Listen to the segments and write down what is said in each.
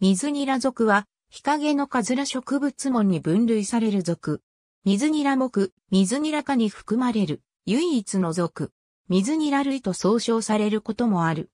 水ニラ属は、日陰のカズラ植物門に分類される属。水ニラ目、水ニラ科に含まれる、唯一の属。水ニラ類と総称されることもある。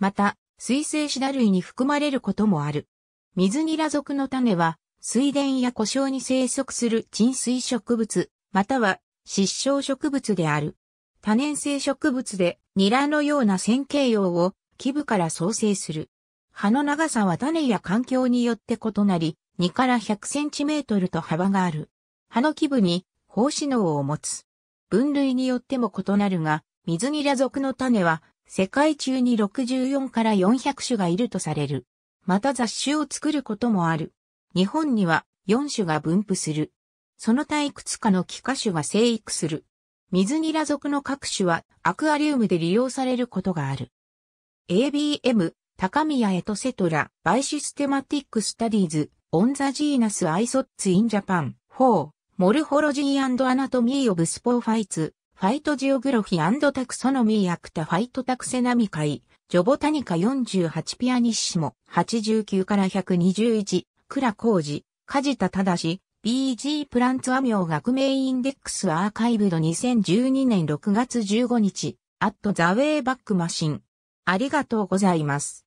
また、水生シダ類に含まれることもある。水ニラ属の種は、水田や故障に生息する沈水植物、または失笑植物である。多年生植物で、ニラのような線形葉を基部から創生する。葉の長さは種や環境によって異なり、2から100センチメートルと幅がある。葉の基部に胞子脳を持つ。分類によっても異なるが、水ニラ属の種は世界中に64から400種がいるとされる。また雑種を作ることもある。日本には4種が分布する。その他いくつかの気化種が生育する。水ニラ属の各種はアクアリウムで利用されることがある。ABM 高宮エトセトラ、バイシステマティックスタディーズ、オンザジーナスアイソッツインジャパン、4、モルホロジーアナトミーオブスポーファイツ、ファイトジオグロフィータクソノミーアクタファイトタクセナミカイ、ジョボタニカ48ピアニッシモ、89から121、クラコージ、カジタタダシ、BG プランツアミョ学名インデックスアーカイブド2012年6月15日、アットザウェイバックマシン。ありがとうございます。